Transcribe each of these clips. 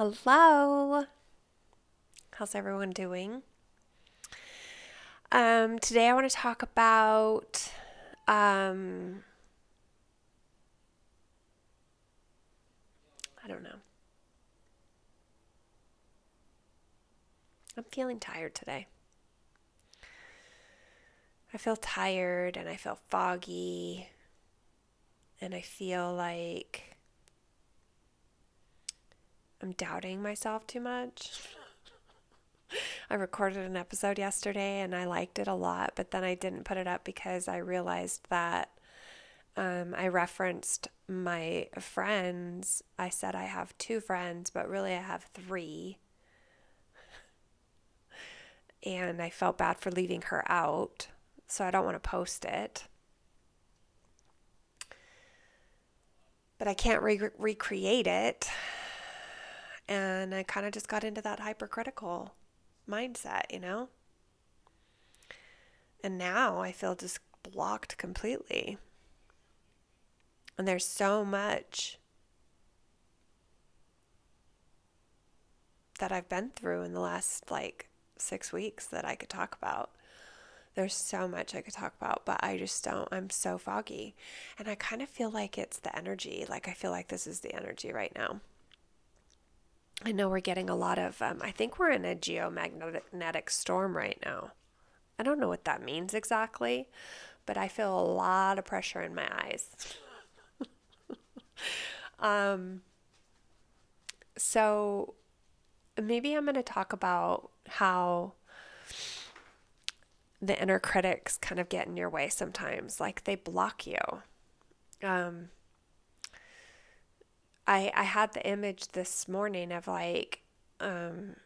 Hello. How's everyone doing? Um, today I want to talk about um, I don't know. I'm feeling tired today. I feel tired and I feel foggy and I feel like I'm doubting myself too much. I recorded an episode yesterday and I liked it a lot, but then I didn't put it up because I realized that um, I referenced my friends. I said I have two friends, but really I have three. And I felt bad for leaving her out, so I don't want to post it. But I can't re- recreate it and I kind of just got into that hypercritical mindset, you know? And now I feel just blocked completely. And there's so much that I've been through in the last like six weeks that I could talk about. There's so much I could talk about, but I just don't. I'm so foggy. And I kind of feel like it's the energy. Like I feel like this is the energy right now. I know we're getting a lot of, um, I think we're in a geomagnetic storm right now. I don't know what that means exactly, but I feel a lot of pressure in my eyes. um, so maybe I'm going to talk about how the inner critics kind of get in your way sometimes, like they block you. Um, I I had the image this morning of like um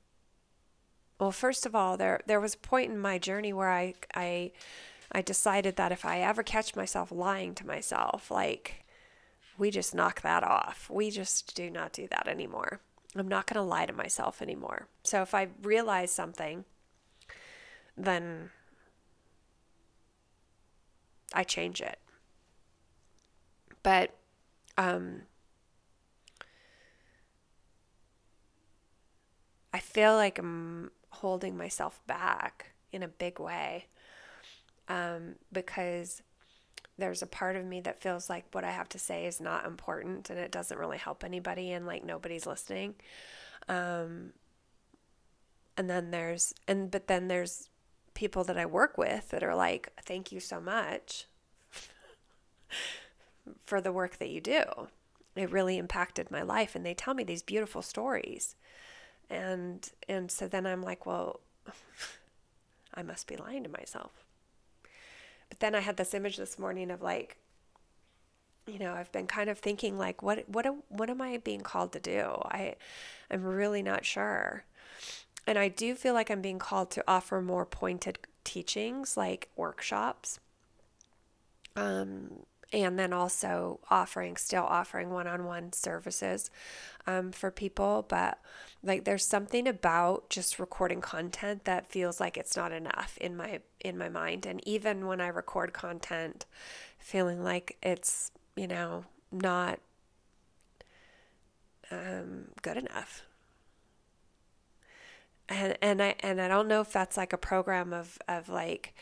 well first of all there there was a point in my journey where I I I decided that if I ever catch myself lying to myself like we just knock that off. We just do not do that anymore. I'm not going to lie to myself anymore. So if I realize something then I change it. But um I feel like I'm holding myself back in a big way um, because there's a part of me that feels like what I have to say is not important and it doesn't really help anybody and like nobody's listening. Um, and then there's, and but then there's people that I work with that are like, thank you so much for the work that you do. It really impacted my life. And they tell me these beautiful stories and and so then I'm like, well, I must be lying to myself. But then I had this image this morning of like, you know, I've been kind of thinking like, what what what am I being called to do? I I'm really not sure. And I do feel like I'm being called to offer more pointed teachings like workshops. Um, and then also offering still offering one-on-one services um, for people. But like there's something about just recording content that feels like it's not enough in my in my mind. And even when i record content feeling like it's you know not um, good enough. And and i and i don't know if that's like a program of of like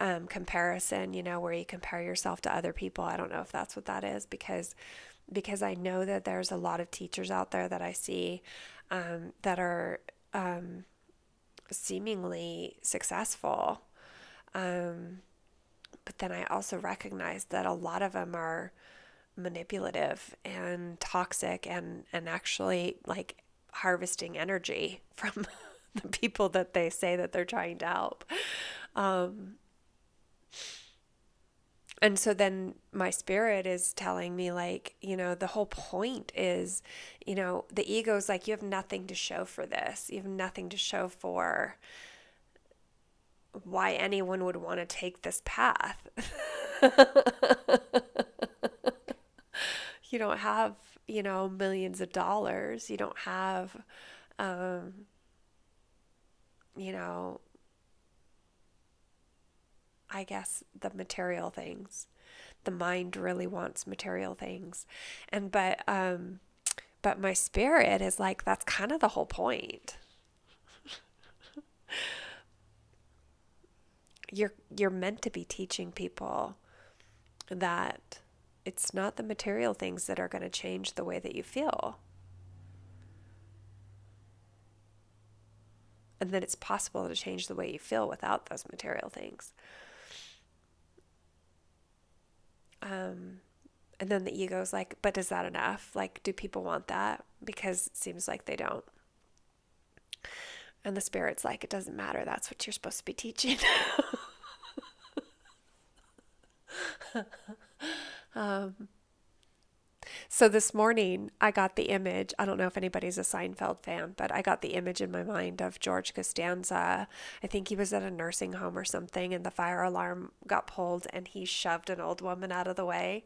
um, comparison, you know, where you compare yourself to other people. I don't know if that's what that is because because I know that there's a lot of teachers out there that I see um, that are um, seemingly successful. Um, but then I also recognize that a lot of them are manipulative and toxic and, and actually like harvesting energy from the people that they say that they're trying to help. Um, and so then my spirit is telling me like you know the whole point is you know the ego is like you have nothing to show for this. You have nothing to show for why anyone would want to take this path. You don't have you know millions of dollars. You don't have um you know I guess, the material things. The mind really wants material things. And, but, um, but my spirit is like, that's kind of the whole point. you're you're meant to be teaching people that it's not the material things that are going to change the way that you feel. And that it's possible to change the way you feel without those material things. Um, and then the ego is like, but is that enough? Like, do people want that? Because it seems like they don't. And the spirit's like, it doesn't matter. That's what you're supposed to be teaching. um, so this morning, I got the image. I don't know if anybody's a Seinfeld fan, but I got the image in my mind of George Costanza. I think he was at a nursing home or something, and the fire alarm got pulled, and he shoved an old woman out of the way.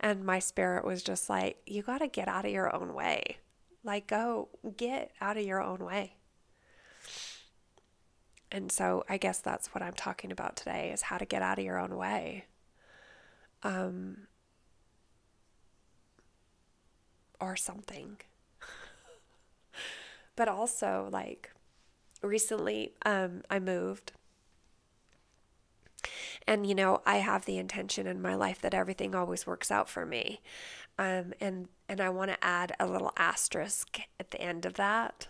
And my spirit was just like, You got to get out of your own way. Like, go get out of your own way. And so I guess that's what I'm talking about today is how to get out of your own way. Um, or something. but also, like, recently um, I moved. And, you know, I have the intention in my life that everything always works out for me. Um, and, and I want to add a little asterisk at the end of that.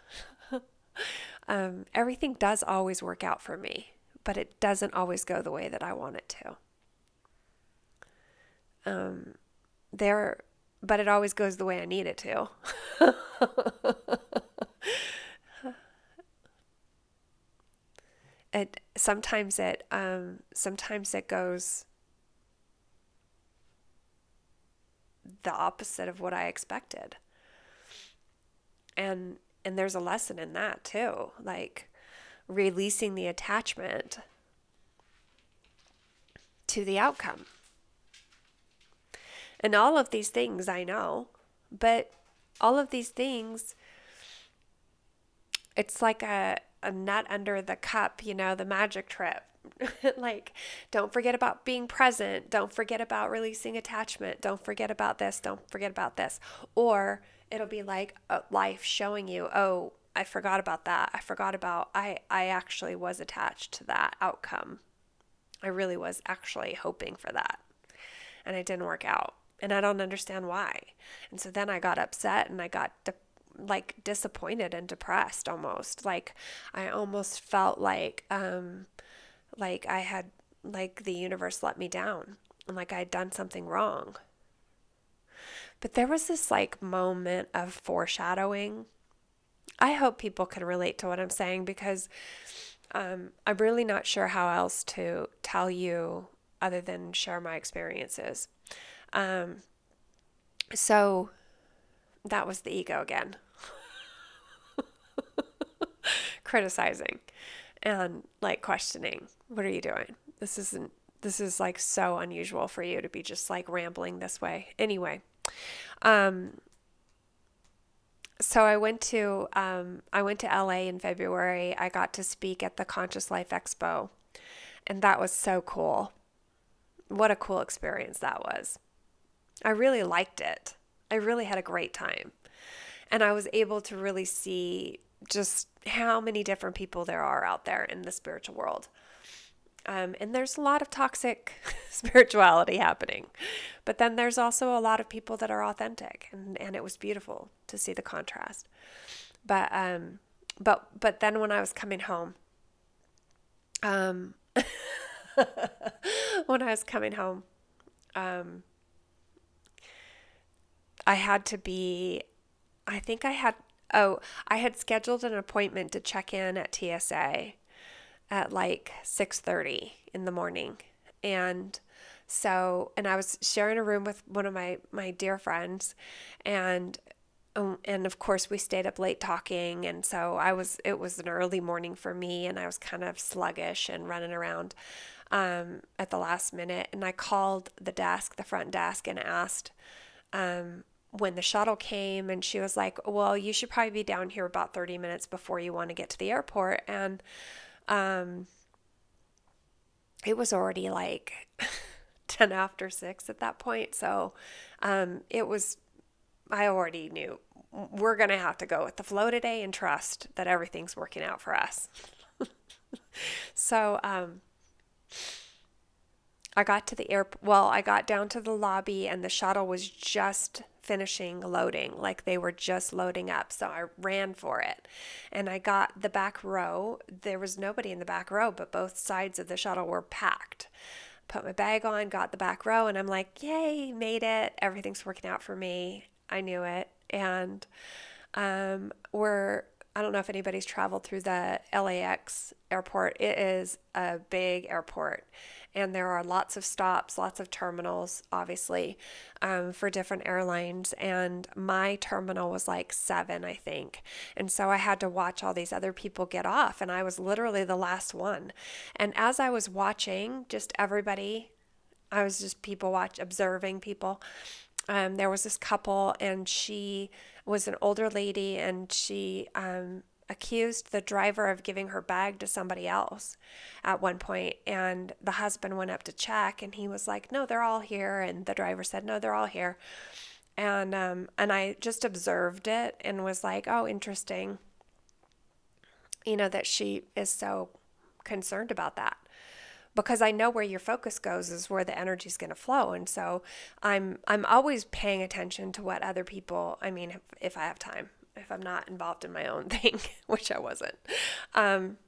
um, everything does always work out for me, but it doesn't always go the way that I want it to. Um, there but it always goes the way I need it to. it sometimes it um, sometimes it goes the opposite of what I expected. And and there's a lesson in that too, like releasing the attachment to the outcome. And all of these things I know, but all of these things, it's like a, a nut under the cup, you know, the magic trip. like, don't forget about being present. Don't forget about releasing attachment. Don't forget about this. Don't forget about this. Or it'll be like life showing you, oh, I forgot about that. I forgot about, I, I actually was attached to that outcome. I really was actually hoping for that. And it didn't work out and I don't understand why. And so then I got upset and I got de- like disappointed and depressed almost. Like I almost felt like um like I had like the universe let me down and like I had done something wrong. But there was this like moment of foreshadowing. I hope people can relate to what I'm saying because um, I'm really not sure how else to tell you other than share my experiences. Um, so that was the ego again. Criticizing and like questioning, what are you doing? This isn't, this is like so unusual for you to be just like rambling this way. Anyway, um, so I went to um, I went to LA in February. I got to speak at the Conscious Life Expo, and that was so cool. What a cool experience that was. I really liked it. I really had a great time. And I was able to really see just how many different people there are out there in the spiritual world. Um, and there's a lot of toxic spirituality happening. But then there's also a lot of people that are authentic. And, and it was beautiful to see the contrast. But, um, but, but then when I was coming home, um, when I was coming home, um, I had to be, I think I had, oh, I had scheduled an appointment to check in at TSA at like 6:30 in the morning. And so, and I was sharing a room with one of my my dear friends. And um, and of course we stayed up late talking. And so I was it was an early morning for me and I was kind of sluggish and running around um, at the last minute. And I called the desk the front desk and asked um, when the shuttle came and she was like, Well, you should probably be down here about 30 minutes before you want to get to the airport. And um, it was already like 10 after 6 at that point. So um, it was, I already knew we're going to have to go with the flow today and trust that everything's working out for us. so, um, I got to the air well, I got down to the lobby and the shuttle was just finishing loading, like they were just loading up. So I ran for it. And I got the back row. There was nobody in the back row, but both sides of the shuttle were packed. Put my bag on, got the back row, and I'm like, yay, made it. Everything's working out for me. I knew it. And um, we're I don't know if anybody's traveled through the LAX airport. It is a big airport and there are lots of stops, lots of terminals, obviously, um, for different airlines. And my terminal was like seven, I think. And so I had to watch all these other people get off, and I was literally the last one. And as I was watching, just everybody, I was just people watch, observing people. Um, there was this couple, and she was an older lady, and she um, accused the driver of giving her bag to somebody else at one point and the husband went up to check and he was like no they're all here and the driver said no they're all here and um, and I just observed it and was like oh interesting you know that she is so concerned about that because I know where your focus goes is where the energy is going to flow and so I'm I'm always paying attention to what other people I mean if, if I have time if I'm not involved in my own thing, which I wasn't. Um,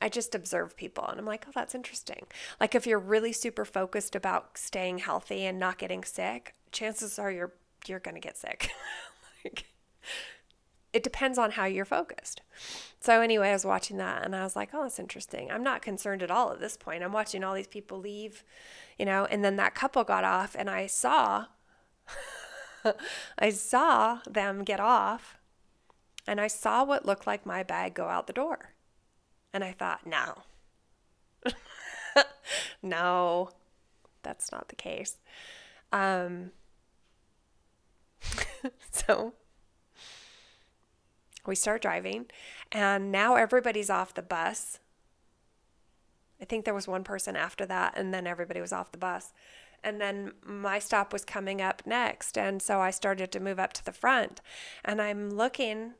I just observe people and I'm like, oh, that's interesting. Like if you're really super focused about staying healthy and not getting sick, chances are you're you're gonna get sick. like, it depends on how you're focused. So anyway, I was watching that and I was like, oh, that's interesting. I'm not concerned at all at this point. I'm watching all these people leave, you know, and then that couple got off and I saw I saw them get off and I saw what looked like my bag go out the door. And I thought, no, no, that's not the case. Um, so we start driving, and now everybody's off the bus. I think there was one person after that, and then everybody was off the bus. And then my stop was coming up next. And so I started to move up to the front. And I'm looking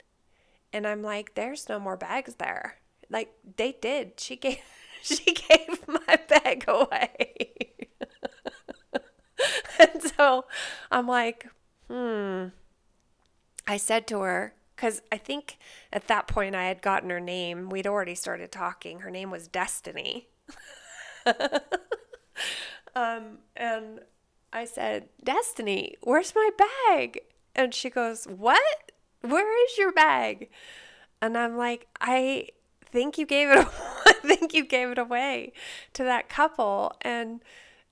and I'm like, there's no more bags there. Like they did. She gave she gave my bag away. and so I'm like, hmm. I said to her, because I think at that point I had gotten her name. We'd already started talking. Her name was Destiny. Um, and I said, Destiny, where's my bag? And she goes, What? Where is your bag? And I'm like, I think you gave it I think you gave it away to that couple and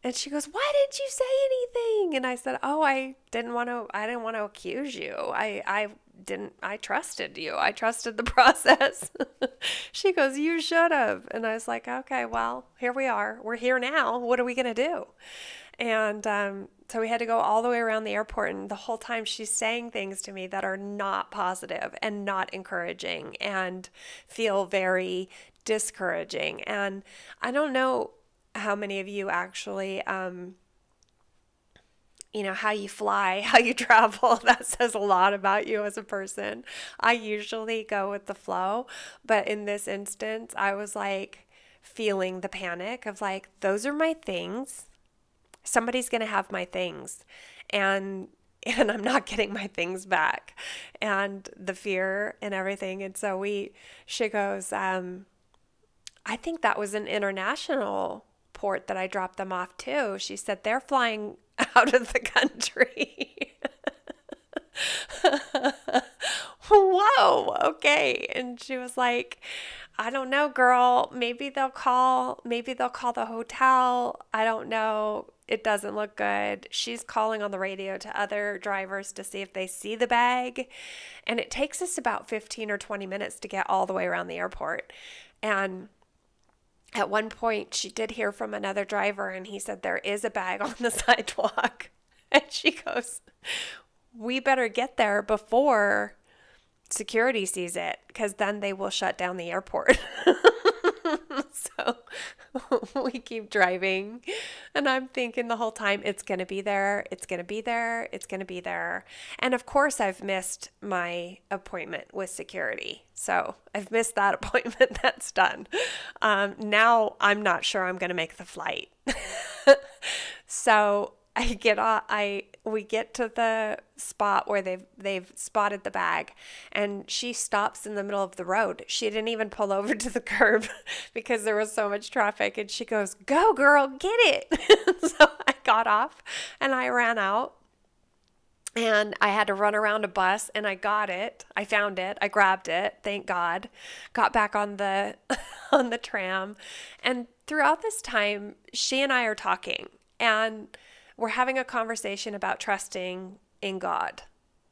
and she goes, "Why didn't you say anything?" And I said, "Oh, I didn't want to I didn't want to accuse you. I I didn't I trusted you. I trusted the process." she goes, "You should have." And I was like, "Okay, well, here we are. We're here now. What are we going to do?" And um, so we had to go all the way around the airport, and the whole time she's saying things to me that are not positive and not encouraging and feel very discouraging. And I don't know how many of you actually um, you know how you fly how you travel that says a lot about you as a person. I usually go with the flow but in this instance i was like feeling the panic of like those are my things. Somebody's going to have my things and and I'm not getting my things back. And the fear and everything and so we she goes um I think that was an international port that I dropped them off to. She said they're flying out of the country. Whoa, okay. And she was like, I don't know, girl. Maybe they'll call, maybe they'll call the hotel. I don't know. It doesn't look good. She's calling on the radio to other drivers to see if they see the bag. And it takes us about 15 or 20 minutes to get all the way around the airport. And at one point she did hear from another driver and he said there is a bag on the sidewalk. And she goes we better get there before security sees it because then they will shut down the airport. So we keep driving, and I'm thinking the whole time it's going to be there, it's going to be there, it's going to be there. And of course, I've missed my appointment with security. So I've missed that appointment. That's done. Um, now I'm not sure I'm going to make the flight. so I get off, I we get to the spot where they've they've spotted the bag and she stops in the middle of the road. She didn't even pull over to the curb because there was so much traffic and she goes, "Go girl, get it." so I got off and I ran out and I had to run around a bus and I got it. I found it. I grabbed it. Thank God. Got back on the on the tram. And throughout this time, she and I are talking and we're having a conversation about trusting in God,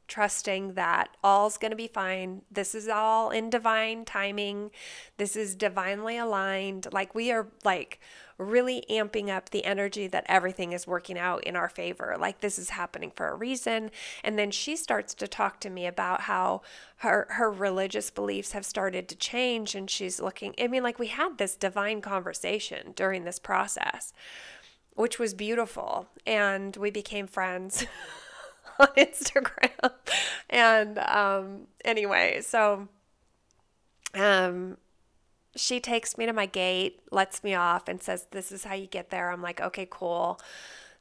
trusting that all's going to be fine. This is all in divine timing. This is divinely aligned. Like we are like really amping up the energy that everything is working out in our favor. Like this is happening for a reason. And then she starts to talk to me about how her her religious beliefs have started to change and she's looking I mean like we had this divine conversation during this process which was beautiful. And we became friends on Instagram. and um, anyway, so um, she takes me to my gate, lets me off, and says, This is how you get there. I'm like, Okay, cool.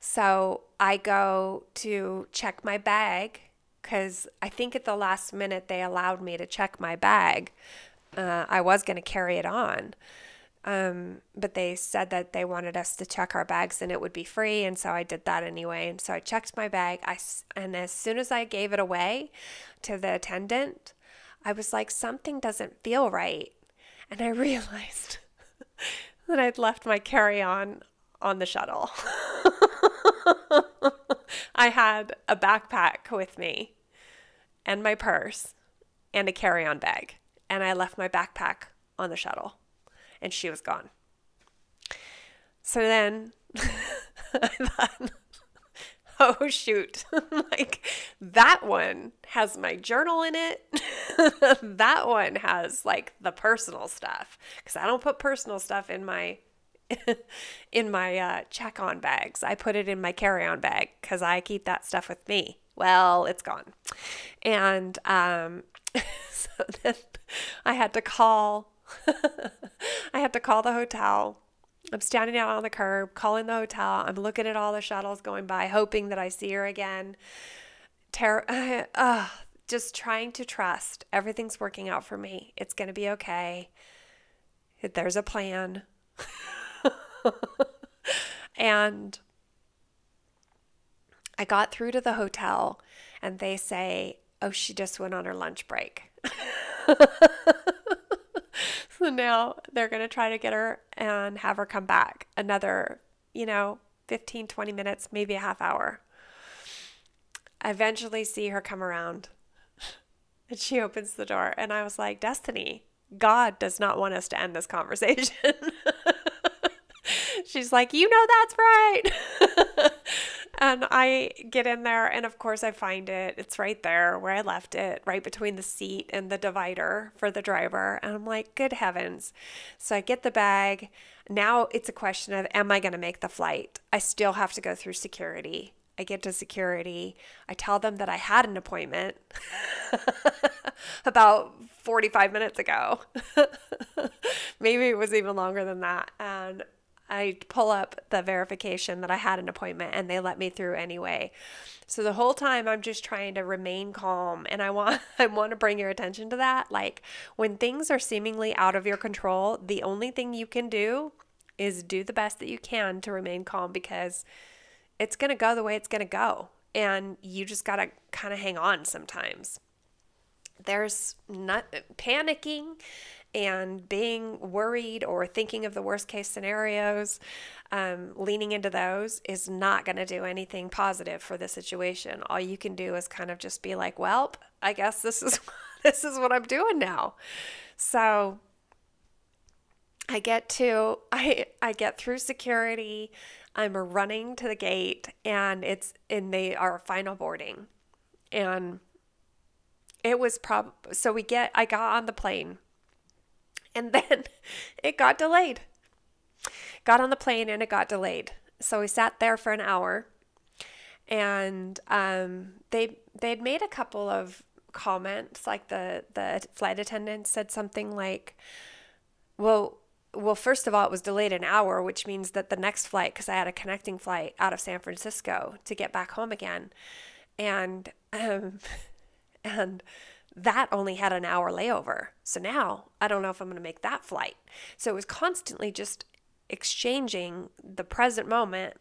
So I go to check my bag because I think at the last minute they allowed me to check my bag. Uh, I was going to carry it on. Um, but they said that they wanted us to check our bags and it would be free. And so I did that anyway. And so I checked my bag. I, and as soon as I gave it away to the attendant, I was like, something doesn't feel right. And I realized that I'd left my carry on on the shuttle. I had a backpack with me and my purse and a carry on bag. And I left my backpack on the shuttle and she was gone. So then I thought, oh shoot, like that one has my journal in it. that one has like the personal stuff because I don't put personal stuff in my in my uh, check on bags. I put it in my carry on bag because I keep that stuff with me. Well, it's gone. And um, so then I had to call I had to call the hotel. I'm standing out on the curb, calling the hotel. I'm looking at all the shuttles going by, hoping that I see her again. Ter- uh, just trying to trust. Everything's working out for me. It's going to be okay. There's a plan. and I got through to the hotel, and they say, Oh, she just went on her lunch break. so now they're going to try to get her and have her come back another, you know, 15, 20 minutes, maybe a half hour. I eventually see her come around and she opens the door. And I was like, Destiny, God does not want us to end this conversation. She's like, You know, that's right. And I get in there, and of course, I find it. It's right there where I left it, right between the seat and the divider for the driver. And I'm like, good heavens. So I get the bag. Now it's a question of, am I going to make the flight? I still have to go through security. I get to security. I tell them that I had an appointment about 45 minutes ago. Maybe it was even longer than that. And I pull up the verification that I had an appointment and they let me through anyway. So the whole time I'm just trying to remain calm and I want I want to bring your attention to that like when things are seemingly out of your control, the only thing you can do is do the best that you can to remain calm because it's going to go the way it's going to go and you just got to kind of hang on sometimes. There's not panicking and being worried or thinking of the worst case scenarios, um, leaning into those is not going to do anything positive for the situation. All you can do is kind of just be like, "Well, I guess this is this is what I'm doing now." So I get to I I get through security. I'm running to the gate, and it's and they are final boarding, and it was prob so we get I got on the plane And then it got delayed. Got on the plane and it got delayed. So we sat there for an hour and um, they they'd made a couple of comments like the the flight attendant said something like well well first of all it was delayed an hour which means that the next flight because i had a connecting flight out of san francisco to get back home again and um, and that only had an hour layover so now i don't know if i'm going to make that flight so it was constantly just exchanging the present moment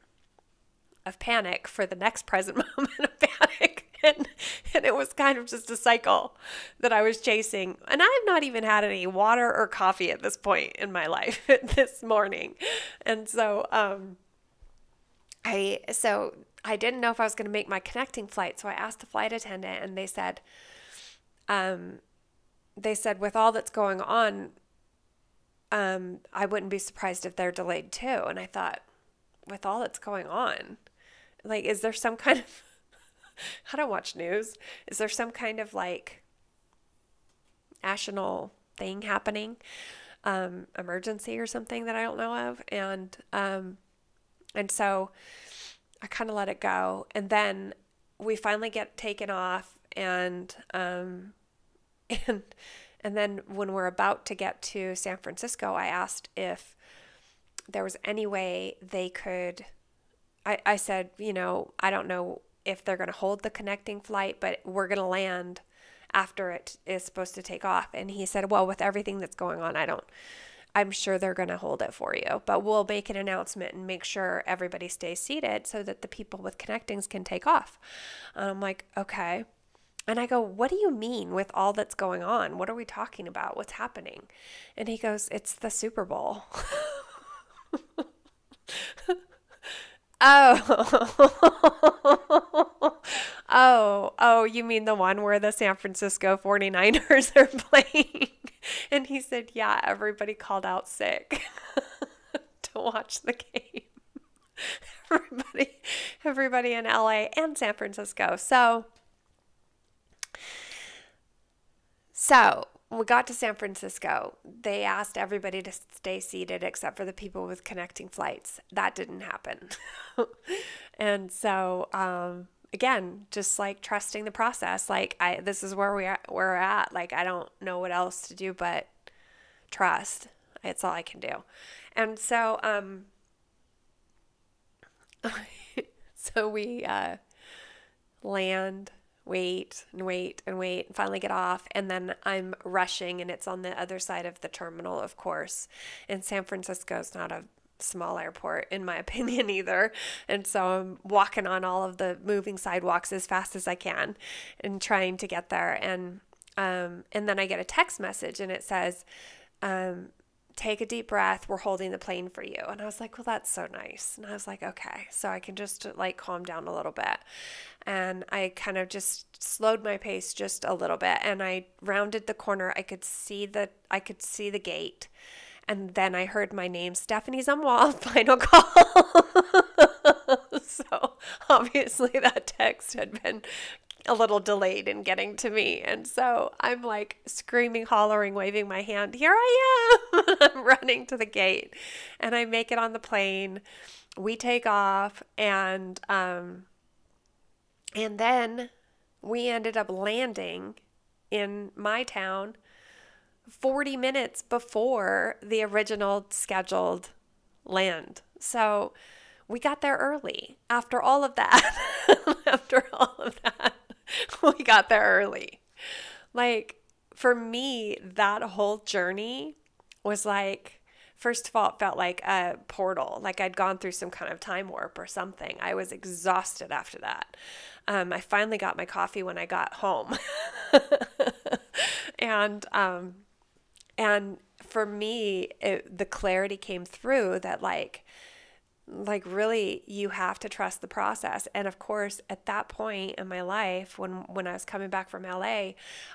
of panic for the next present moment of panic. And, and it was kind of just a cycle that I was chasing. And I've not even had any water or coffee at this point in my life this morning. And so, um, I, so I didn't know if I was going to make my connecting flight. So I asked the flight attendant and they said, um, they said, with all that's going on, um, I wouldn't be surprised if they're delayed too. And I thought, with all that's going on, like, is there some kind of, I don't watch news. Is there some kind of like national thing happening, um, emergency or something that I don't know of? And, um, and so I kind of let it go. And then we finally get taken off and, um, and, and then when we're about to get to San Francisco, I asked if there was any way they could I, I said, you know, I don't know if they're going to hold the connecting flight, but we're going to land after it is supposed to take off. And he said, well, with everything that's going on, I don't, I'm sure they're going to hold it for you, but we'll make an announcement and make sure everybody stays seated so that the people with connectings can take off. And I'm like, okay. And I go, What do you mean with all that's going on? What are we talking about? What's happening? And he goes, It's the Super Bowl. Oh. oh, oh, you mean the one where the San Francisco 49ers are playing? And he said, Yeah, everybody called out sick to watch the game. Everybody, everybody in LA and San Francisco. So, so we got to San Francisco, they asked everybody to stay seated except for the people with connecting flights. That didn't happen. and so, um, again, just like trusting the process. Like I, this is where we are, where we're at. Like I don't know what else to do but trust. It's all I can do. And so, um, so we uh, land wait and wait and wait and finally get off. And then I'm rushing, and it's on the other side of the terminal, of course. And San Francisco is not a small airport, in my opinion, either. And so I'm walking on all of the moving sidewalks as fast as I can and trying to get there. And um, and then I get a text message, and it says, um, take a deep breath. We're holding the plane for you. And I was like, well, that's so nice. And I was like, okay, so I can just like calm down a little bit. And I kind of just slowed my pace just a little bit. And I rounded the corner. I could see the, I could see the gate. And then I heard my name, Stephanie Zumwalt, final call. so obviously that text had been a little delayed in getting to me. And so I'm like screaming, hollering, waving my hand, Here I am! I'm running to the gate. And I make it on the plane. We take off and um and then we ended up landing in my town 40 minutes before the original scheduled land. So we got there early after all of that. after all of that. we got there early. Like, for me, that whole journey was like, first of all, it felt like a portal, like I'd gone through some kind of time warp or something. I was exhausted after that. Um, I finally got my coffee when I got home. and, um, and for me, it, the clarity came through that, like, like really you have to trust the process. And of course at that point in my life when when i was coming back from la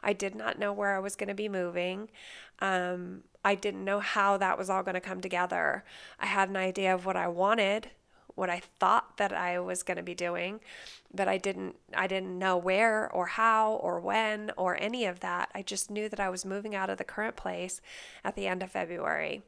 i did not know where i was going to be moving. Um, i didn't know how that was all going to come together. I had an idea of what i wanted what I thought that I was going to be doing, but I didn't I didn't know where or how or when or any of that. I just knew that I was moving out of the current place at the end of February.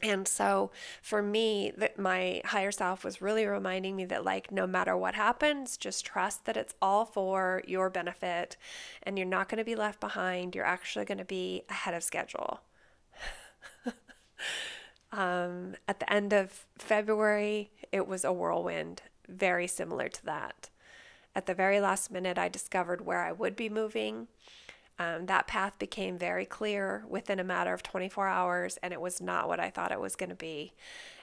And so for me, that my higher self was really reminding me that like no matter what happens, just trust that it's all for your benefit and you're not going to be left behind. You're actually going to be ahead of schedule. um, at the end of February, it was a whirlwind, very similar to that. At the very last minute, I discovered where I would be moving um, that path became very clear within a matter of 24 hours, and it was not what I thought it was going to be.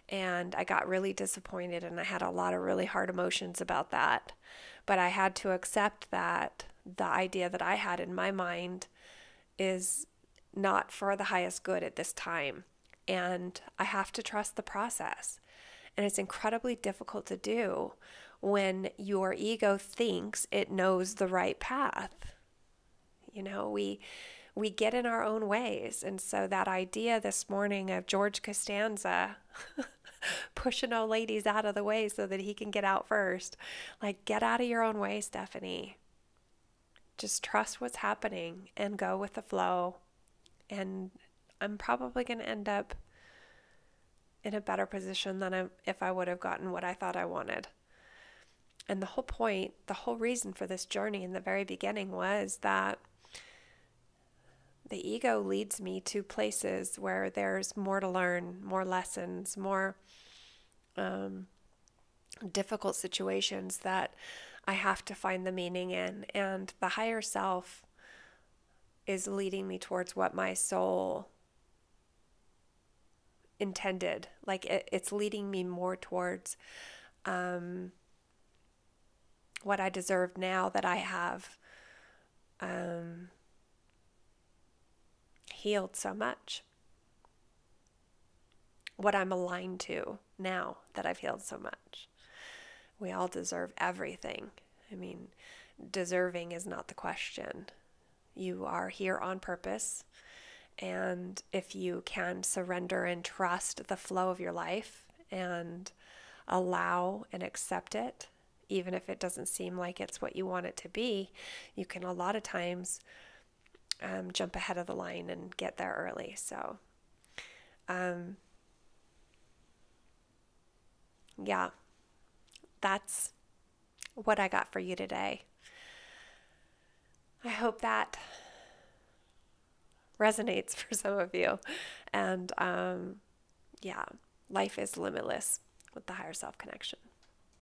And I got really disappointed, and I had a lot of really hard emotions about that. But I had to accept that the idea that I had in my mind is not for the highest good at this time. And I have to trust the process. And it's incredibly difficult to do when your ego thinks it knows the right path you know, we we get in our own ways. And so that idea this morning of George Costanza pushing old ladies out of the way so that he can get out first. Like get out of your own way, Stephanie. Just trust what's happening and go with the flow. And I'm probably going to end up in a better position than if I would have gotten what I thought I wanted. And the whole point, the whole reason for this journey in the very beginning was that the ego leads me to places where there's more to learn, more lessons, more um, difficult situations that I have to find the meaning in. And the higher self is leading me towards what my soul intended. Like it, it's leading me more towards um, what I deserve now that I have. Um, healed so much. What I'm aligned to now that I've healed so much. We all deserve everything. I mean, deserving is not the question. You are here on purpose. And if you can surrender and trust the flow of your life and allow and accept it, even if it doesn't seem like it's what you want it to be, you can a lot of times um, jump ahead of the line and get there early. So, um, yeah, that's what I got for you today. I hope that resonates for some of you. And um, yeah, life is limitless with the higher self connection.